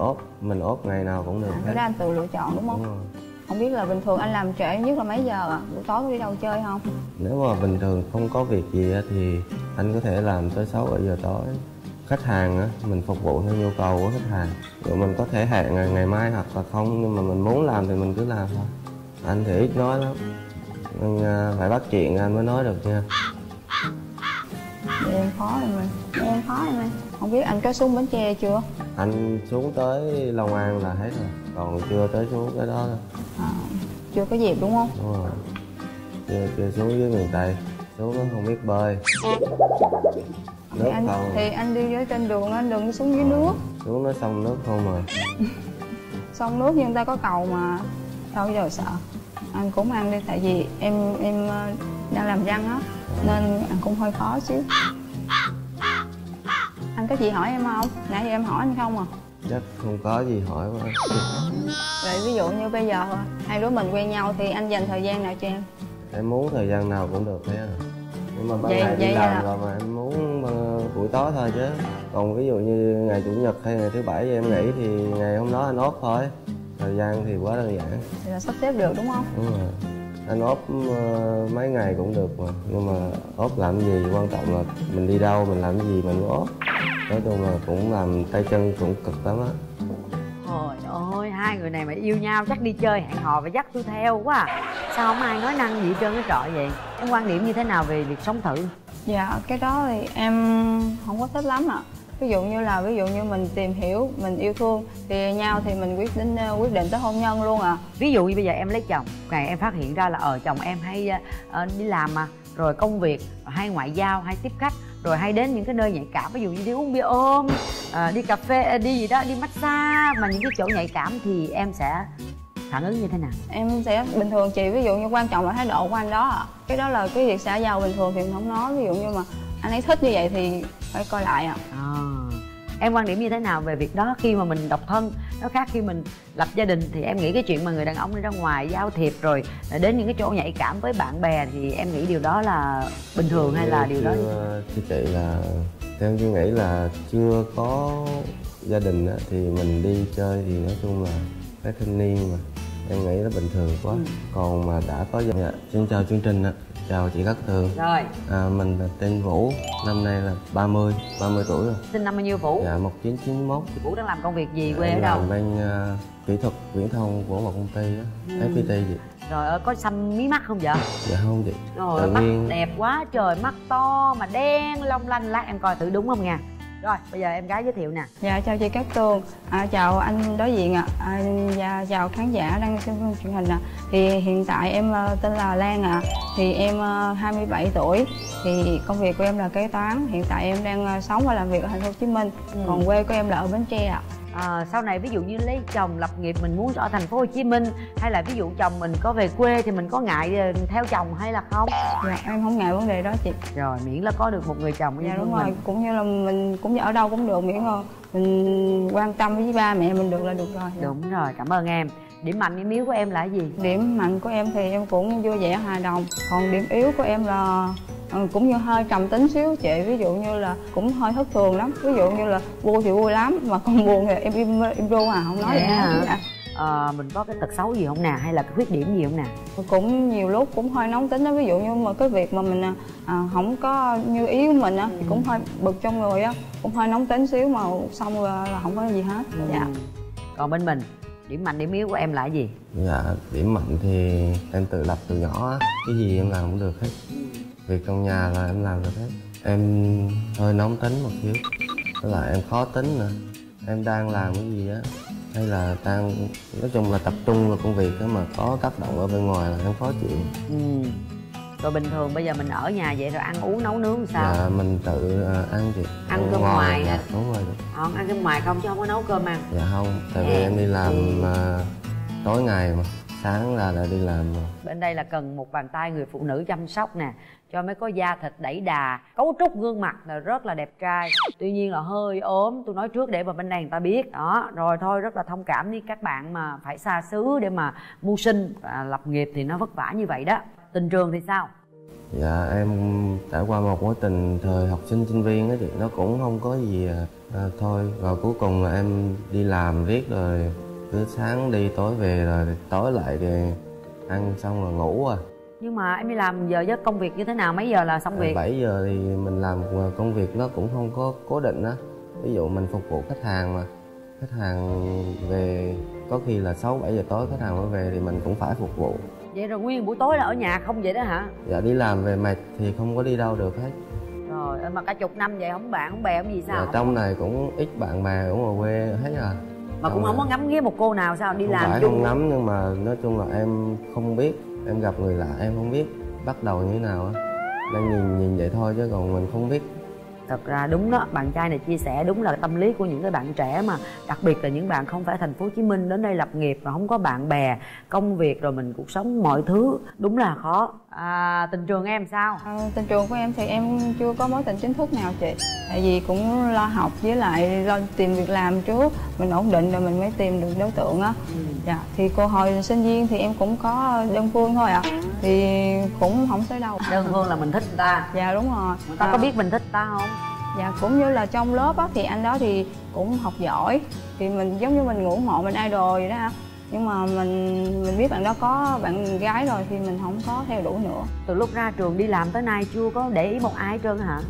ốp mình ốp ngày nào cũng được à, đó anh tự lựa chọn đúng không? Đúng rồi. không biết là bình thường anh làm trễ nhất là mấy giờ ạ? Buổi tối có đi đâu chơi không? Nếu mà bình thường không có việc gì thì anh có thể làm tới 6 7 giờ tối. Khách hàng á mình phục vụ theo nhu cầu của khách hàng. Rồi mình có thể hẹn ngày, ngày mai hoặc là không nhưng mà mình muốn làm thì mình cứ làm thôi. Anh thì ít nói lắm. Nên à, phải bắt chuyện anh mới nói được nha. Em khó em ơi em khó em ơi không biết anh có xuống bến tre chưa anh xuống tới long an là hết rồi. Còn chưa tới xuống cái đó đâu. À, chưa có dịp đúng không? Đúng rồi. Chưa, chưa xuống dưới miền tây. Xuống nó không biết bơi. Thì nước anh không. thì anh đi ở trên đường anh đừng xuống dưới nước. xuống nó xong nước không mà. Sông nước nhưng ta có cầu mà. Đâu giờ sợ. Anh cũng ăn đi tại vì em em ờ, đang làm răng á nên ăn cũng hơi khó xíu. anh có gì hỏi em không? Nãy giờ em hỏi anh không à? Chắc không có gì hỏi quá. Vậy ví dụ như bây giờ hai đứa mình quen nhau thì anh dành thời gian nào cho em? Em muốn thời gian nào cũng được hết à. Nhưng mà ban Vậy- ngày đi vậy làm là- rồi mà em muốn ờ, buổi tối thôi chứ. Còn ví dụ như ngày chủ nhật hay ngày thứ bảy thì em nghỉ thì ngày hôm đó anh ốp thôi. Thời gian thì quá đơn giản. Thì là sắp xếp được đúng không? Đúng rồi anh ốp ờ, mấy ngày cũng được mà nhưng mà ốp làm gì quan trọng là mình đi đâu mình làm gì mình ốp nói chung là cũng làm tay chân cũng cực lắm á Trời ơi, hai người này mà yêu nhau chắc đi chơi hẹn hò phải dắt tôi theo quá à. Sao không ai nói năng gì hết trơn cái trọi vậy? Em quan điểm như thế nào về việc sống thử? dạ cái đó thì em không có thích lắm ạ ví dụ như là ví dụ như mình tìm hiểu mình yêu thương thì nhau thì mình quyết định quyết định tới hôn nhân luôn à. Ví dụ như bây giờ em lấy chồng, ngày em phát hiện ra là ở chồng em hay ờ, đi làm mà rồi công việc hay ngoại giao hay tiếp khách rồi hay đến những cái nơi nhạy cảm ví dụ như đi uống bia ôm ờ, đi cà phê ờ, đi gì đó đi massage mà những cái chỗ nhạy cảm thì em sẽ phản ứng như thế nào? Em sẽ bình thường chị ví dụ như quan trọng là thái độ của anh đó ạ cái đó là cái việc xã giao bình thường thì mình không nói. Ví dụ như mà anh ấy thích như vậy thì phải coi lại ạ. À, em quan điểm như thế nào về việc đó khi mà mình độc thân? Nó khác khi mình lập gia đình thì em nghĩ cái chuyện mà người đàn ông đi ra ngoài giao thiệp rồi đến những cái chỗ nhạy cảm với bạn bè thì em nghĩ điều đó là bình thường hay là điều đó chưa, thưa chị là theo như nghĩ là chưa có gia đình á, thì mình đi chơi thì nói chung là cái thanh niên mà. Em nghĩ nó bình thường quá. Ừ. còn mà đã có gia dạ, xin chào chương trình ạ chào chị Cát Tường. Rồi. À, mình là tên Vũ năm nay là 30 30 tuổi rồi. Sinh năm bao nhiêu vũ? Dạ 1991 vũ đang làm công việc gì quê ở đâu? làm bên à, kỹ thuật viễn thông của một công ty á Ừ. FPT chị rồi ơi có xăm mí mắt không vậy? Dạ không chị. Rồi Tự mắt nhiên. đẹp quá trời mắt to mà đen long lanh. Lát em coi thử đúng không nha rồi bây giờ em gái giới thiệu nè. Dạ chào chị Cát Tường à, chào anh đối diện ạ. À. và chào khán giả đang xem truyền hình ạ. Thì hiện tại em ờ, tên là Lan ạ. Thì em ờ, 27 tuổi. Thì công việc của em là kế toán. Hiện tại em đang ờ, sống và làm việc ở thành phố Hồ Chí Minh. Ừ. còn quê của em là ở Bến Tre ạ. à, sau này ví dụ như lấy chồng lập nghiệp mình muốn ở thành phố Hồ Chí Minh hay là ví dụ chồng mình có về quê thì mình có ngại ờ, theo chồng hay là không? Dạ em không ngại vấn đề đó chị. Rồi miễn là có được một người chồng dạ đúng rồi. Mình cũng như là mình cũng ở đâu cũng được miễn là mình quan tâm với ba mẹ mình được là được rồi. Dạ. đúng rồi cảm ơn em. Điểm mạnh điểm yếu của em là gì? Điểm mạnh của em thì em cũng vui vẻ hòa đồng còn điểm yếu của em là ừ, cũng như hơi trầm tính xíu chị. Ví dụ như là cũng hơi thất thường lắm. Ví dụ như là vui thì vui lắm mà còn buồn thì em im im ru à không nói Vậy gì hả? hết dạ. Ờ, mình có cái tật xấu gì không nè? Hay là cái khuyết điểm gì không nè? Cũng nhiều lúc cũng hơi nóng tính đó. Ví dụ như mà cái việc mà mình à, không có như ý của mình á thì cũng hơi bực trong người á. Cũng hơi nóng tính xíu mà xong rồi là không có gì hết. Dạ. Ừ. còn bên mình điểm mạnh điểm yếu của em là gì? Dạ, điểm mạnh thì em tự lập từ nhỏ á. Cái gì em làm cũng được hết Việc trong nhà là em làm được hết. Em hơi nóng tính một xíu. Với lại em khó tính nữa. Em đang làm cái gì á? Hay là đang, nói chung là tập trung vào công việc á Mà có tác động ở bên ngoài là em khó chịu. Ừ. rồi bình thường bây giờ mình ở nhà vậy rồi ăn uống nấu nướng sao? Dạ, mình tự à, ăn chị. Ăn cơm ngoài dạ, hả? Đúng rồi Ờ, ăn cơm ngoài không chứ không có nấu cơm ăn. Dạ không, tại vì em đi làm à, tối ngày mà Sáng là đã đi làm rồi. Bên đây là cần một bàn tay người phụ nữ chăm sóc nè cho mới có da thịt đẩy đà cấu trúc gương mặt là rất là đẹp trai. Tuy nhiên là hơi ốm tôi nói trước để mà bên đây người ta biết. Đó rồi thôi rất là thông cảm với các bạn mà phải xa xứ để mà mưu sinh và lập nghiệp thì nó vất vả như vậy đó. Tình trường thì sao? Dạ em trải qua một mối tình thời học sinh sinh viên á chị nó cũng không có gì à, à, thôi. Rồi cuối cùng là em đi làm riết rồi cứ sáng đi tối về rồi tối lại thì ăn xong rồi ngủ à. Nhưng mà em đi làm giờ giấc công việc như thế nào? Mấy giờ là xong việc? 7 giờ thì mình làm công việc nó cũng không có cố định á. Ví dụ mình phục vụ khách hàng mà. Khách hàng về có khi là 6 7 giờ tối khách hàng mới về thì mình cũng phải phục vụ. Vậy rồi nguyên buổi tối là ở nhà không vậy đó hả? Dạ đi làm về mệt thì không có đi đâu được hết. Rồi mà cả chục năm vậy không bạn không bè không gì sao? Dạ, trong này cũng ít bạn bè cũng ở quê hết à mà cũng không có ngắm nghía một cô nào sao? Đi không làm phải chung. không ngắm nhưng mà nói chung là em không biết. Em gặp người lạ em không biết bắt đầu như thế nào á. Đang nhìn nhìn vậy thôi chứ còn mình không biết. Thật ra đúng đó bạn trai này chia sẻ đúng là tâm lý của những cái bạn trẻ mà đặc biệt là những bạn không phải thành phố hồ chí minh đến đây lập nghiệp và không có bạn bè công việc rồi mình cuộc sống mọi thứ đúng là khó à, tình trường em sao? À, tình trường của em thì em chưa có mối tình chính thức nào chị. Tại vì cũng lo học với lại lo tìm việc làm trước. Mình ổn định rồi mình mới tìm được đối tượng á. Ừ. dạ thì cô hồi sinh viên thì em cũng có đơn phương thôi ạ. À. thì cũng không tới đâu. Đơn phương là mình thích người ta. Dạ đúng rồi. Người ta à. có biết mình thích ta không? Dạ cũng như là trong lớp á thì anh đó thì cũng học giỏi. Thì mình giống như mình ngưỡng mộ mình idol vậy đó nhưng mà mình mình biết bạn đó có bạn gái rồi thì mình không có theo đuổi nữa. Từ lúc ra trường đi làm tới nay chưa có để ý một ai hết trơn hả?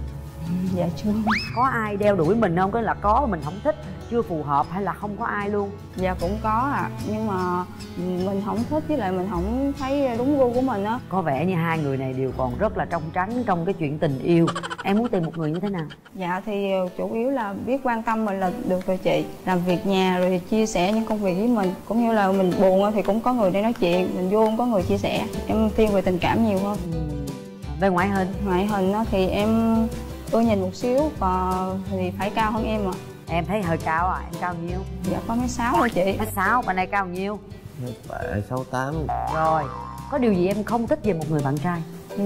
Dạ chưa. Có ai đeo đuổi mình không? Có là có mình không thích chưa phù hợp hay là không có ai luôn? Dạ cũng có à nhưng mà mình không thích với lại mình không thấy đúng gu của mình á. Có vẻ như hai người này đều còn rất là trong trắng trong cái chuyện tình yêu. Em muốn tìm một người như thế nào? Dạ thì chủ yếu là biết quan tâm mình là được rồi chị. Làm việc nhà rồi chia sẻ những công việc với mình. Cũng như là mình buồn thì cũng có người để nói chuyện. Mình vui có người chia sẻ. Em thiên về tình cảm nhiều hơn. Về ngoại hình? Ngoại hình thì em ưa nhìn một xíu và thì phải cao hơn em ạ. À em thấy hơi cao à em cao nhiêu? Dạ có mấy sáu thôi chị. Mấy sáu bên đây cao nhiêu? Bảy sáu tám. Rồi có điều gì em không thích về một người bạn trai? Ừ,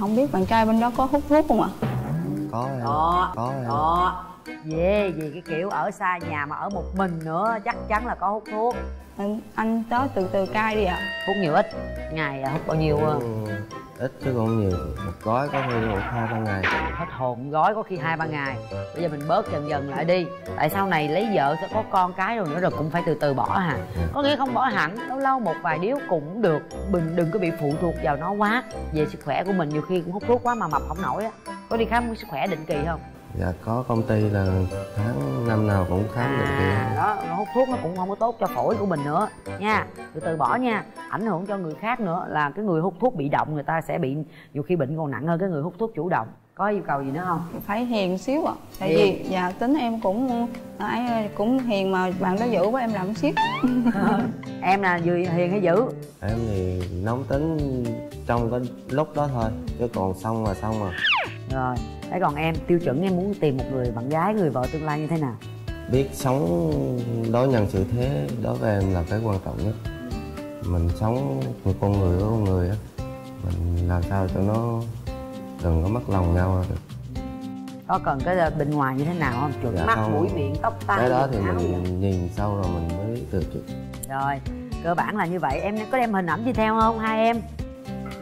không biết bạn trai bên đó có hút thuốc không ạ? Có em đó có em. đó về vì cái kiểu ở xa nhà mà ở một mình nữa chắc chắn là có hút thuốc. Anh anh tới từ từ cai đi ạ. Hút nhiều ít ngày hút bao nhiêu ừ, ít chứ không nhiều. Một gói có khi một hai, ba ngày. Hết hồn gói có khi hai, ba ngày. Bây giờ mình bớt dần dần lại đi. Tại sau này lấy vợ sẽ có con cái rồi nữa rồi cũng phải từ từ bỏ hả? Có nghĩa không bỏ hẳn, lâu lâu một vài điếu cũng được. Mình đừng có bị phụ thuộc vào nó quá. Về sức khỏe của mình nhiều khi cũng hút thuốc quá mà mập không nổi á. Có đi khám sức khỏe định kỳ không? Dạ có công ty là tháng năm nào cũng khám à, định kỳ đó nó hút thuốc nó cũng không có tốt cho phổi của mình nữa. Nha từ từ bỏ nha. Ảnh hưởng cho người khác nữa là cái người hút thuốc bị động người ta sẽ bị nhiều khi bệnh còn nặng hơn cái người hút thuốc chủ động. Có yêu cầu gì nữa không? Phải hiền xíu ạ. À. tại hiền. vì dạ tính em cũng ấy cũng hiền mà bạn đó giữ quá em làm xiết em là vừa hiền hay dữ? Em thì nóng tính trong cái lúc đó thôi chứ còn xong mà xong rồi. Rồi thế còn em tiêu chuẩn em muốn tìm một người bạn gái người vợ tương lai như thế nào? Biết sống đối nhân sự thế đối với em là cái quan trọng nhất. Mình sống một con người với con người á mình làm sao cho nó đừng có mất lòng nhau được có cần cái bên ngoài như thế nào không? Chuẩn dạ mắt không. mũi miệng tóc tai cái đó thì mình nhìn sâu rồi mình mới biết được rồi cơ bản là như vậy. Em có đem hình ảnh đi theo không? Hai em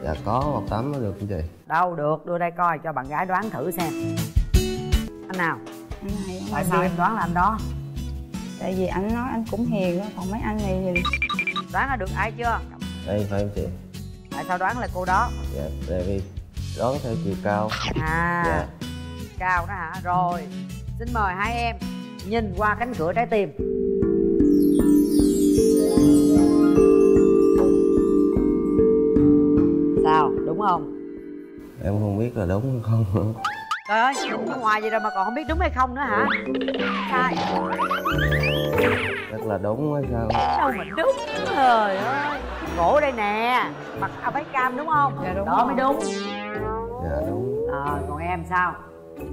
dạ có một tấm mới được không chị đâu được đưa đây coi cho bạn gái đoán thử xem. Anh nào? Anh này tại sao em đoán là anh đó? Tại vì anh nói anh cũng hiền đó còn mấy anh này thì đoán là được ai chưa? Đây phải không chị? Tại sao đoán là cô đó? Dạ tại vì đoán theo chiều cao. À. Dạ. cao đó hả? Rồi xin mời hai em nhìn qua cánh cửa trái tim không? Em không biết là đúng hay không trời ơi nhìn bên ngoài vậy rồi mà còn không biết đúng hay không nữa hả? Sai. Rất là đúng hay sao? Đâu mà đúng trời ơi. Cổ đây nè mặc áo váy cam đúng không? Dạ đúng đó rồi. mới đúng. Dạ đúng. À, còn em sao?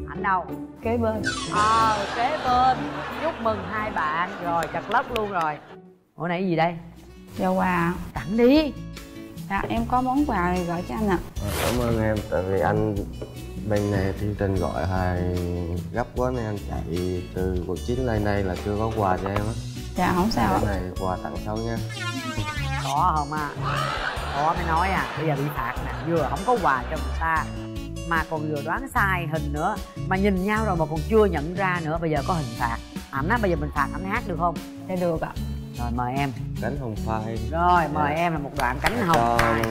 Ảnh đâu? Kế bên. Ờ à, kế bên. Chúc mừng hai bạn. Rồi chặt lất luôn rồi. Ủa này gì đây? Dạ quà. Tặng đi dạ em có món quà gửi cho anh ạ. À. cảm ơn em tại vì anh bên này chương trình gọi hai gấp quá nên anh chạy từ quận chín lên đây là chưa có quà cho em á. Dạ không sao cái này quà tặng sau nha. Có không à? Đó mới nói à bây giờ bị phạt nè vừa không có quà cho người ta mà còn vừa đoán sai hình nữa mà nhìn nhau rồi mà còn chưa nhận ra nữa bây giờ có hình phạt. Ảnh á bây giờ mình phạt ảnh hát được không? Dạ được ạ rồi mời em. Cánh hồng phai. Rồi mời Dạ. em là một đoạn cánh hồng phai.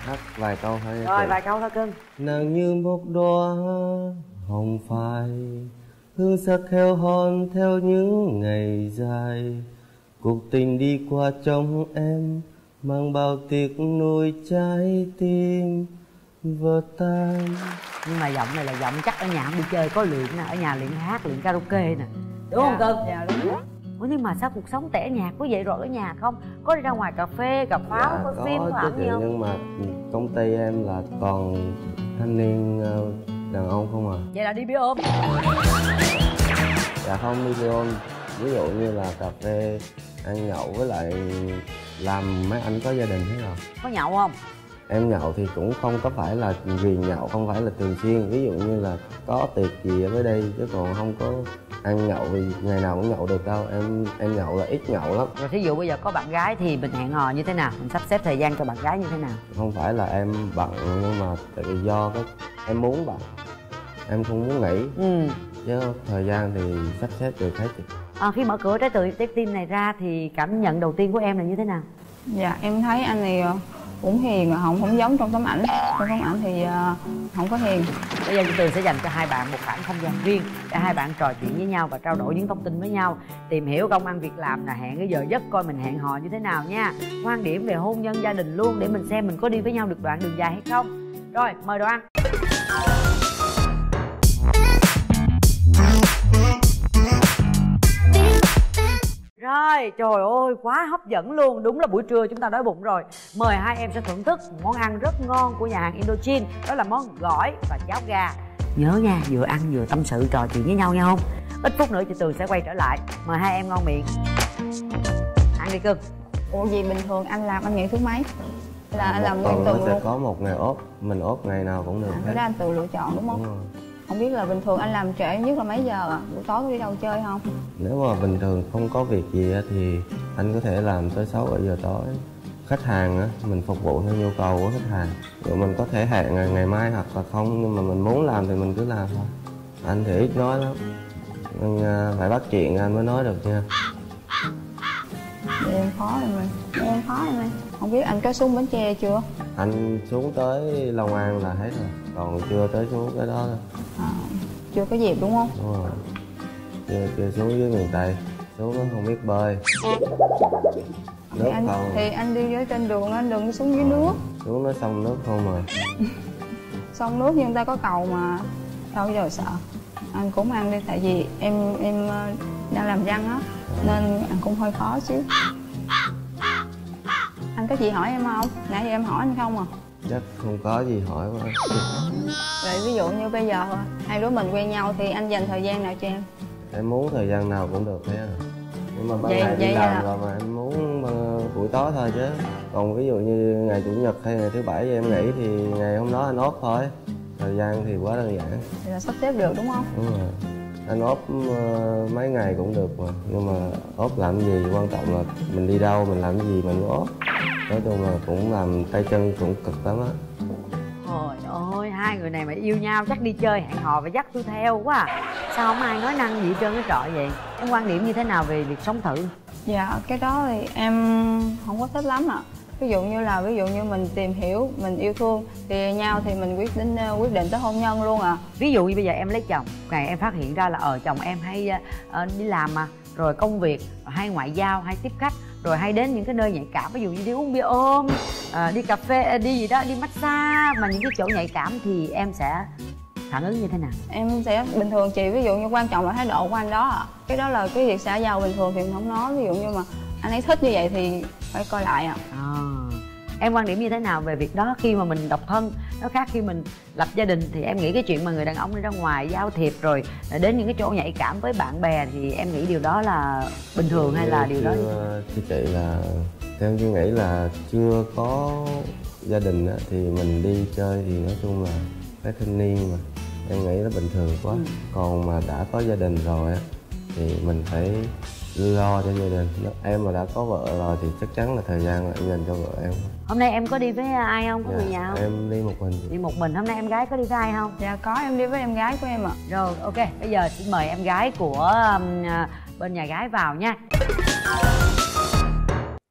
hát vài câu thôi rồi vài câu thôi cưng. Nàng như một đóa hồng phai hương sắc heo hon theo những ngày dài. Cuộc tình đi qua trong em mang bao tiếc nuối trái tim vỡ tan. Nhưng mà giọng này là giọng chắc ở nhà không đi chơi có luyện nè ở nhà luyện hát luyện karaoke nè. Đúng không cưng? Dạ đúng Ủa nhưng mà sao cuộc sống tẻ nhạt quá vậy rồi ở nhà không? Có đi ra ngoài cà phê cà pháo Dạ, có phim có ảnh gì không nhưng mà công ty em là toàn thanh niên ờ, đàn ông không à. Vậy là đi bia ôm. Dạ không đi ôn ví dụ như là cà phê ăn nhậu với lại làm mấy anh có gia đình thế nào. Có nhậu không? Em nhậu thì cũng không có phải là ghiền nhậu không phải là thường xuyên. Ví dụ như là có tiệc gì ở đây chứ còn không có ăn nhậu vì ngày nào cũng nhậu được đâu em em nhậu là ít nhậu lắm. Rồi thí dụ bây giờ có bạn gái thì mình hẹn hò như thế nào? Mình sắp xếp thời gian cho bạn gái như thế nào? Không phải là em bận nhưng mà tại vì do cái em muốn bận em không muốn nghỉ. Ừ. Chứ thời gian thì sắp xếp được hết chị à, khi mở cửa trái từ trái tim này ra thì cảm nhận đầu tiên của em là như thế nào? Dạ em thấy anh này ờ, cũng hiền không không giống trong tấm ảnh. Trong tấm ảnh thì ờ, không có hiền. Bây giờ chị Tường sẽ dành cho hai bạn một khoảng không gian riêng để hai bạn trò chuyện với nhau và trao đổi những thông tin với nhau. Tìm hiểu công ăn việc làm là hẹn cái giờ giấc coi mình hẹn hò như thế nào nha. Quan điểm về hôn nhân gia đình luôn để mình xem mình có đi với nhau được đoạn đường dài hay không. Rồi, mời đồ ăn. Rồi, trời ơi, quá hấp dẫn luôn. Đúng là buổi trưa chúng ta đói bụng rồi. Mời hai em sẽ thưởng thức món ăn rất ngon của nhà hàng Indochine. Đó là món gỏi và cháo gà. Nhớ nha, vừa ăn vừa tâm sự trò chuyện với nhau nha không Ít phút nữa chị Tường sẽ quay trở lại. Mời hai em ngon miệng. Ăn đi cưng. Ủa gì bình thường anh làm anh nghỉ thứ mấy? Là anh làm nguyên tuần tuần sẽ luôn. có một ngày ốp mình ốp ngày nào cũng được cái hết. đó anh tự lựa chọn đúng không? Đúng rồi không biết là bình thường anh làm trễ nhất là mấy giờ ạ? Buổi tối có đi đâu chơi không? Nếu mà bình thường không có việc gì á, thì anh có thể làm tới 6 7 giờ tối. Khách hàng á mình phục vụ theo nhu cầu của khách hàng. Rồi mình có thể hẹn ngày, ngày mai hoặc là không nhưng mà mình muốn làm thì mình cứ làm thôi. Anh thì ít nói lắm. Nên à, phải bắt chuyện anh mới nói được nha. Để em khó em ơi Để em khó em ơi không biết anh có xuống bến tre chưa? Anh xuống tới long an là hết rồi. Còn chưa tới xuống cái đó đâu à, chưa có dịp đúng không? Đúng rồi. Chưa, chưa xuống dưới miền tây. Xuống nó không biết bơi. Thì nước anh không. thì anh đi ở trên đường anh đừng xuống dưới nước. xuống nó xong nước không mà sông nước nhưng ta có cầu mà. Đâu giờ sợ. Anh cũng ăn đi tại vì em em ờ, đang làm răng á nên ăn cũng hơi khó xíu. Anh có gì hỏi em không? Nãy giờ em hỏi anh không à chắc không có gì hỏi quá. Vậy ví dụ như bây giờ hai đứa mình quen nhau thì anh dành thời gian nào cho em? Em muốn thời gian nào cũng được hết à. Nhưng mà ban Vậy- ngày đi làm là- rồi mà em muốn ờ, buổi tối thôi chứ. Còn ví dụ như ngày chủ nhật hay ngày thứ bảy thì em nghỉ thì ngày hôm đó anh ốp thôi. Thời gian thì quá đơn giản. Thì là sắp xếp được đúng không? Đúng rồi. Anh ốp ờ, mấy ngày cũng được mà. Nhưng mà ốp làm gì quan trọng là mình đi đâu mình làm gì mình ốp nói chung là cũng làm tay chân cũng cực lắm á Trời ơi, hai người này mà yêu nhau chắc đi chơi hẹn hò và dắt tôi theo quá à. Sao không ai nói năng gì hết trơn cái trọi vậy? Em quan điểm như thế nào về việc sống thử? dạ cái đó thì em không có thích lắm ạ ví dụ như là ví dụ như mình tìm hiểu mình yêu thương thì nhau thì mình quyết định quyết định tới hôn nhân luôn à Ví dụ như bây giờ em lấy chồng, ngày em phát hiện ra là ở chồng em hay ờ, đi làm mà rồi công việc hay ngoại giao hay tiếp khách rồi hay đến những cái nơi nhạy cảm ví dụ như đi uống bia ôm ờ, đi cà phê ờ, đi gì đó đi massage mà những cái chỗ nhạy cảm thì em sẽ phản ứng như thế nào? Em sẽ bình thường chị ví dụ như quan trọng là thái độ của anh đó ạ. Cái đó là cái việc xã giao bình thường thì mình không nói ví dụ như mà anh ấy thích như vậy thì phải coi lại ạ. À, em quan điểm như thế nào về việc đó khi mà mình độc thân? Nó khác khi mình lập gia đình thì em nghĩ cái chuyện mà người đàn ông đi ra ngoài giao thiệp rồi đến những cái chỗ nhạy cảm với bạn bè thì em nghĩ điều đó là bình thường hay là điều đó chưa, thưa chị là theo như nghĩ là chưa có gia đình á, thì mình đi chơi thì nói chung là cái thanh niên mà. Em nghĩ nó bình thường quá. Ừ. còn mà đã có gia đình rồi á thì mình phải lo cho gia đình. Em mà đã có vợ rồi thì chắc chắn là thời gian là em dành cho vợ em. Hôm nay em có đi với ai không? Có dạ, người nhà không? em đi một mình. Đi một mình. Hôm nay em gái có đi với ai không? Dạ có. Em đi với em gái của em ạ. Rồi ok. Bây giờ xin mời em gái của um, à, bên nhà gái vào nha.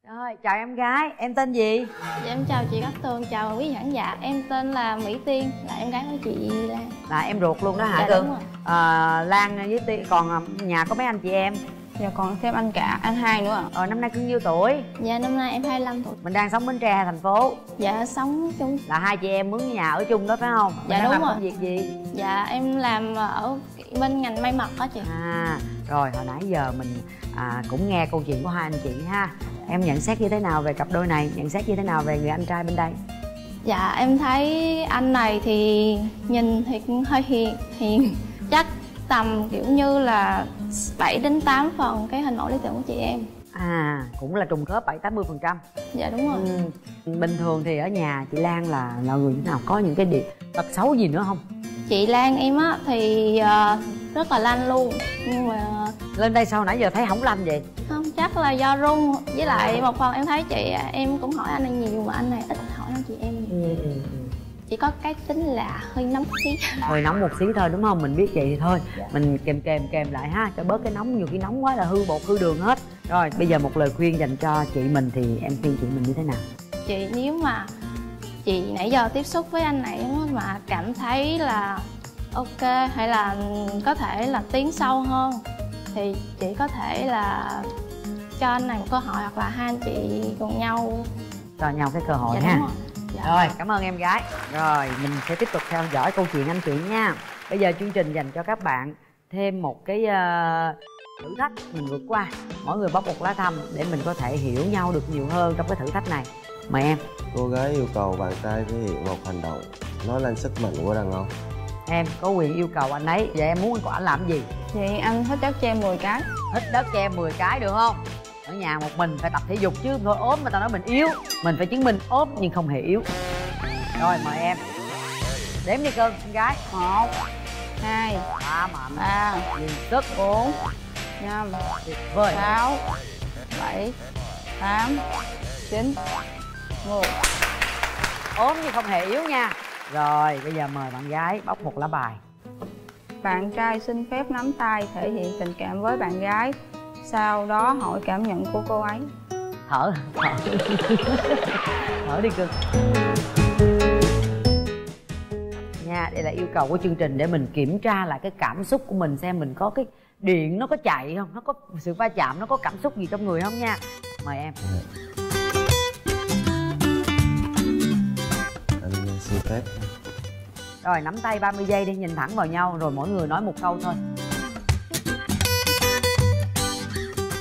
Rồi chào em gái. Em tên gì? Dạ em chào chị Cát Tường, chào quý khán giả. Em tên là Mỹ Tiên, là em gái của chị Lan. Là em ruột luôn đó hả Dạ, rồi. à, lan với tiên còn à, nhà có mấy anh chị em dạ còn thêm anh cả anh hai nữa. Ạ rồi năm nay cưng nhiêu tuổi? Dạ năm nay em 25 tuổi. Mình đang sống bến tre thành phố. Dạ sống chung. Là hai chị em mướn nhà ở chung đó phải không? Mình Dạ, đúng làm rồi. công việc gì? Dạ em làm ở bên ngành may mặc đó chị. À rồi hồi nãy giờ mình à, cũng nghe câu chuyện của hai anh chị ha. Em nhận xét như thế nào về cặp đôi này? Nhận xét như thế nào về người anh trai bên đây? Dạ em thấy anh này thì nhìn thì cũng hơi hiền Hiền. Chắc tầm kiểu như là 7 đến 8 phần cái hình mẫu lý tưởng của chị em. À cũng là trùng khớp bảy tám mươi phần trăm. Dạ đúng rồi. Bình thường thì ở nhà chị lan là là người như thế nào? Có những cái điểm tật xấu gì nữa không? Chị Lan em á thì ờ, rất là lanh luôn. Nhưng mà lên đây sau nãy giờ thấy không lanh vậy? không chắc là do run với lại một phần em thấy chị em cũng hỏi anh này nhiều mà anh này ít hỏi anh chị em nhiều. Chỉ có cái tính là hơi nóng xí hơi nóng một xí thôi đúng không? Mình biết vậy thì thôi. Mình kèm kèm kèm lại ha. Cho bớt cái nóng nhiều khi nóng quá là hư bột hư đường hết. Rồi bây giờ một lời khuyên dành cho chị mình thì em khuyên chị mình như thế nào? Chị nếu mà chị nãy giờ tiếp xúc với anh này mà cảm thấy là ok hay là có thể là tiến sâu hơn thì chị có thể là cho anh này một cơ hội hoặc là hai anh chị cùng nhau cho nhau cái cơ hội dạ ha dạ. rồi cảm ơn em gái. Rồi mình sẽ tiếp tục theo dõi câu chuyện anh chị nha. Bây giờ chương trình dành cho các bạn thêm một cái ờ, thử thách mình vượt qua. Mỗi người bóc một lá thăm để mình có thể hiểu nhau được nhiều hơn trong cái thử thách này. Mời em. Cô gái yêu cầu bạn trai thể hiện một hành động nói lên sức mạnh của đàn ông. Em có quyền yêu cầu anh ấy. Vậy em muốn anh của anh làm gì? Thì anh hết đất cho em 10 cái. Hít đất cho em 10 cái được không nhà một mình phải tập thể dục chứ thôi ốm mà tao nói mình yếu mình phải chứng minh ốm nhưng không hề yếu. Rồi mời em. Đếm đi cưng con gái. Một hai ba mạnh ba nhìn sức. bốn năm tuyệt vời. sáu bảy tám chín mười. Ốm nhưng không hề yếu nha. Rồi bây giờ mời bạn gái bóc một lá bài. Bạn trai xin phép nắm tay thể hiện tình cảm với bạn gái sau đó hỏi cảm nhận của cô ấy. Thở thở. Thở đi cưng nha đây là yêu cầu của chương trình để mình kiểm tra lại cái cảm xúc của mình xem mình có cái điện nó có chạy không nó có sự va chạm nó có cảm xúc gì trong người không nha. Mời em. Anh xin phép rồi nắm tay 30 giây đi nhìn thẳng vào nhau rồi mỗi người nói một câu thôi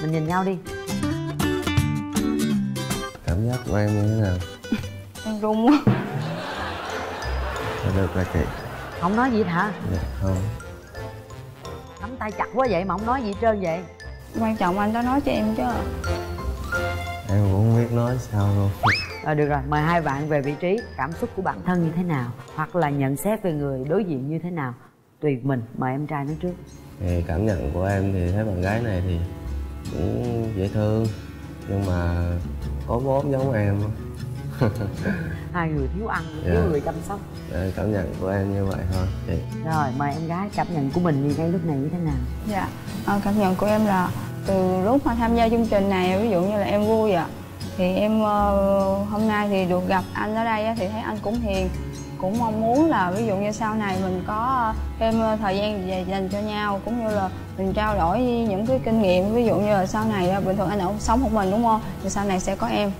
mình nhìn nhau đi. Cảm giác của em như thế nào? Em run quá. Được là chị. Không nói gì hết hả? Dạ không. Nắm tay chặt quá vậy mà không nói gì trơn vậy. Quan trọng anh đó nói cho em chứ. Em cũng không biết nói sao luôn. Rồi được rồi, mời hai bạn về vị trí Cảm xúc của bản thân như thế nào Hoặc là nhận xét về người đối diện như thế nào. Tùy mình, mời em trai nói trước. Thì cảm nhận của em thì thấy bạn gái này thì cũng dễ thương. Nhưng mà có bốm giống em. Hai người thiếu ăn, thiếu Dạ. người chăm sóc. Đấy, cảm nhận của em như vậy thôi. Chị Rồi, mời em gái cảm nhận của mình ngay lúc này như thế nào? Dạ Ờ, cảm nhận của em là từ lúc mà tham gia chương trình này ví dụ như là em vui ạ. Thì em ờ, hôm nay thì được gặp anh ở đây á, thì thấy anh cũng hiền cũng mong muốn là ví dụ như sau này mình có ờ, thêm ờ, thời gian về dành cho nhau cũng như là mình trao đổi những cái kinh nghiệm ví dụ như là sau này ờ, bình thường anh ở sống một mình đúng không? Thì sau này sẽ có em.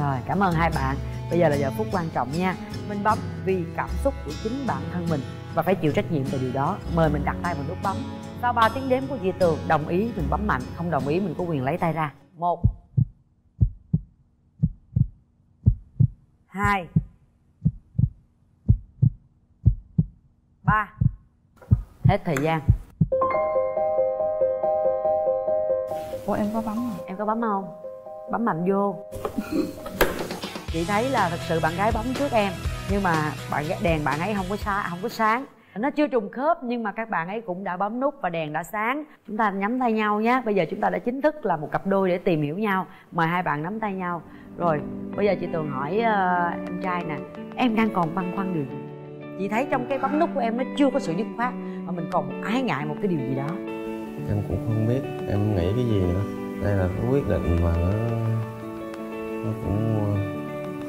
Rồi, cảm ơn hai bạn. Bây giờ là giờ phút quan trọng nha. Mình bấm vì cảm xúc của chính bản thân mình Và phải chịu trách nhiệm về điều đó. Mời mình đặt tay vào nút bấm. Sau 3 tiếng đếm của Di Tường Đồng ý mình bấm mạnh Không đồng ý mình có quyền lấy tay ra. Một. Hai. Ba. Hết thời gian. Của em có bấm không Em có bấm không? Bấm mạnh vô. Chị thấy là thật sự bạn gái bấm trước em Nhưng mà bạn gái- đèn bạn ấy không có xa, không có sáng. Nó chưa trùng khớp nhưng mà các bạn ấy cũng đã bấm nút và đèn đã sáng. Chúng ta nhắm tay nhau nhé bây giờ chúng ta đã chính thức là một cặp đôi để tìm hiểu nhau. Mời hai bạn nắm tay nhau rồi bây giờ chị tường hỏi uh, em trai nè em đang còn băn khoăn điều gì? Chị thấy trong cái bấm nút của em nó chưa có sự dứt khoát mà mình còn ái ngại một cái điều gì đó. Em cũng không biết em nghĩ cái gì nữa. Đây là cái quyết định mà nó nó cũng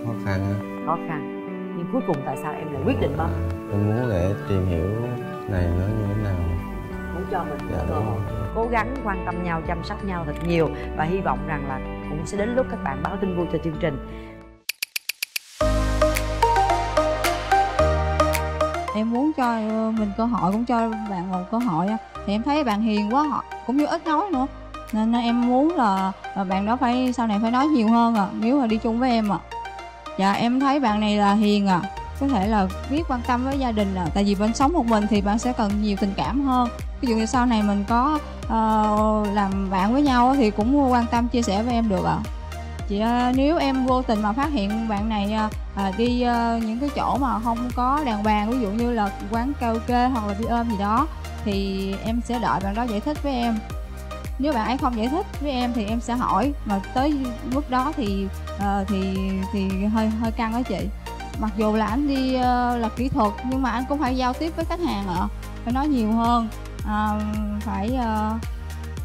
khó khăn khó khăn. Nhưng cuối cùng tại sao em lại quyết định bấm? Em muốn để tìm hiểu này nó như thế nào. Muốn cho mình dạ, cơ hội cố gắng quan tâm nhau chăm sóc nhau thật nhiều và hy vọng rằng là cũng sẽ đến lúc các bạn báo tin vui cho chương trình. Em muốn cho ờ, mình cơ hội cũng cho bạn một cơ hội thì em thấy bạn hiền quá, họ cũng như ít nói nữa. Nên em muốn là bạn đó phải, sau này phải nói nhiều hơn à nếu mà đi chung với em à. Dạ em thấy bạn này là hiền à có thể là biết quan tâm với gia đình là tại vì bên sống một mình thì bạn sẽ cần nhiều tình cảm hơn. Ví dụ như sau này mình có uh, làm bạn với nhau thì cũng quan tâm chia sẻ với em được ạ. À. chị uh, nếu em vô tình mà phát hiện bạn này uh, đi uh, những cái chỗ mà không có đàn bàn ví dụ như là quán karaoke hoặc là đi ôm gì đó thì em sẽ đợi bạn đó giải thích với em. Nếu bạn ấy không giải thích với em thì em sẽ hỏi. Mà tới lúc đó thì uh, thì thì hơi hơi căng đó chị mặc dù là anh đi ờ, uh, là kỹ thuật nhưng mà anh cũng phải giao tiếp với khách hàng ạ phải nói nhiều hơn. À, phải uh,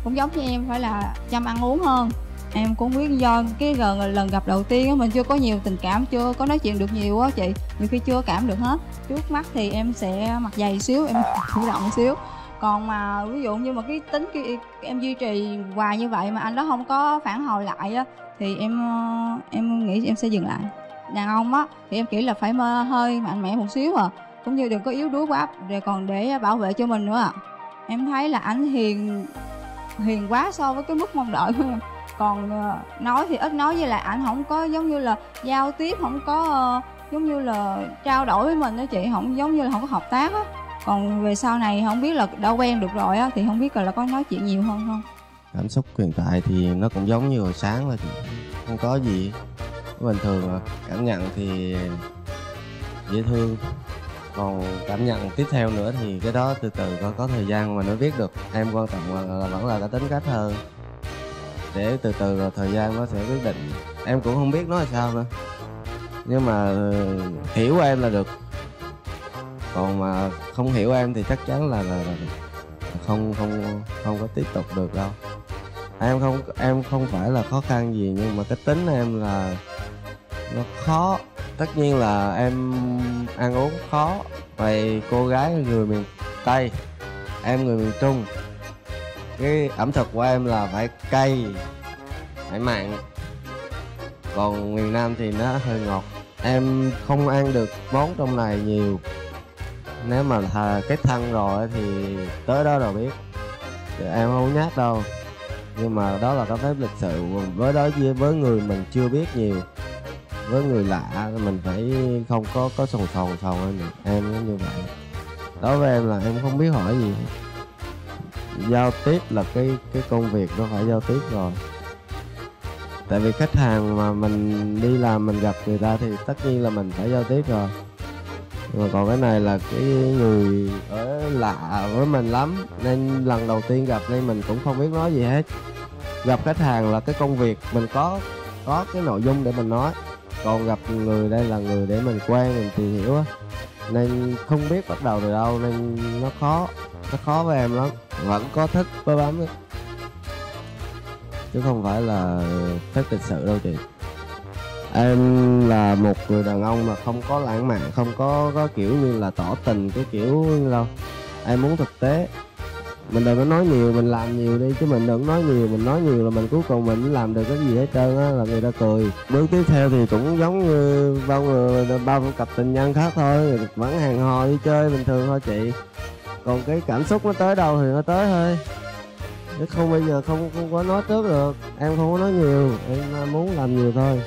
cũng giống như em phải là chăm ăn uống hơn. Em cũng biết do cái gần lần gặp đầu tiên mình chưa có nhiều tình cảm chưa có nói chuyện được nhiều á chị. Nhiều khi chưa cảm được hết. Trước mắt thì em sẽ mặc dày xíu em chủ động xíu. Còn mà ví dụ như mà cái tính kia em duy trì hoài như vậy mà anh đó không có phản hồi lại á thì em ờ, em nghĩ em sẽ dừng lại đàn ông á, thì em nghĩ là phải mơ hơi mạnh mẽ một xíu à. Cũng như đừng có yếu đuối quá, rồi còn để bảo vệ cho mình nữa. À em thấy là anh hiền hiền quá so với cái mức mong đợi của em. Còn ờ, nói thì ít nói, với lại anh không có giống như là giao tiếp, không có ờ, giống như là trao đổi với mình đó chị, không giống như là không có hợp tác á. Còn về sau này không biết là đã quen được rồi á, thì không biết là có nói chuyện nhiều hơn không? Cảm xúc hiện tại thì nó cũng giống như hồi sáng là không có gì bình thường cảm nhận thì dễ thương. Còn cảm nhận tiếp theo nữa thì cái đó từ từ có có thời gian mà nó biết được. Em quan trọng là, là vẫn là cái tính cách hơn. Để từ từ rồi thời gian nó sẽ quyết định. Em cũng không biết nói là sao nữa. Nhưng mà ờ, hiểu em là được. Còn mà không hiểu em thì chắc chắn là, là, là không không không có tiếp tục được đâu. Em không em không phải là khó khăn gì nhưng mà cái tính em là nó khó. Tất nhiên là em ăn uống khó. Vậy cô gái người miền tây, em người miền trung, cái ẩm thực của em là phải cay, phải mặn. Còn miền nam thì nó hơi ngọt. Em không ăn được món trong này nhiều. Nếu mà thà cái thân rồi thì tới đó rồi biết. Em không nhát đâu. Nhưng mà đó là cái phép lịch sự với đó với người mình chưa biết nhiều với người lạ, mình phải không có có sòng sòng sòng được. Em nó như vậy. Đối với em là em không biết hỏi gì giao tiếp là cái cái công việc nó phải giao tiếp rồi. Tại vì khách hàng mà mình đi làm, mình gặp người ta thì tất nhiên là mình phải giao tiếp rồi. Mà còn cái này là cái người ở lạ với mình lắm, nên lần đầu tiên gặp nên mình cũng không biết nói gì hết. Gặp khách hàng là cái công việc, mình có có cái nội dung để mình nói còn gặp người đây là người để mình quen, mình tìm hiểu á. Nên không biết bắt đầu từ đâu nên nó khó nó khó với em lắm. Vẫn có thích bơ bấm ấy. chứ không phải là thích thực sự đâu chị. Em là một người đàn ông mà không có lãng mạn, không có có kiểu như là tỏ tình, cái kiểu đâu em muốn thực tế mình đừng có nói nhiều, mình làm nhiều đi, chứ mình đừng nói nhiều, mình nói nhiều là mình cuối cùng mình làm được cái gì hết trơn á, là người ta cười. Bước tiếp theo thì cũng giống như bao người, bao cặp tình nhân khác thôi, vẫn hàng hò đi chơi bình thường thôi chị. Còn cái cảm xúc nó tới đâu thì nó tới thôi. Chứ không, bây giờ không không có nói trước được, em không có nói nhiều, em à, muốn làm nhiều thôi.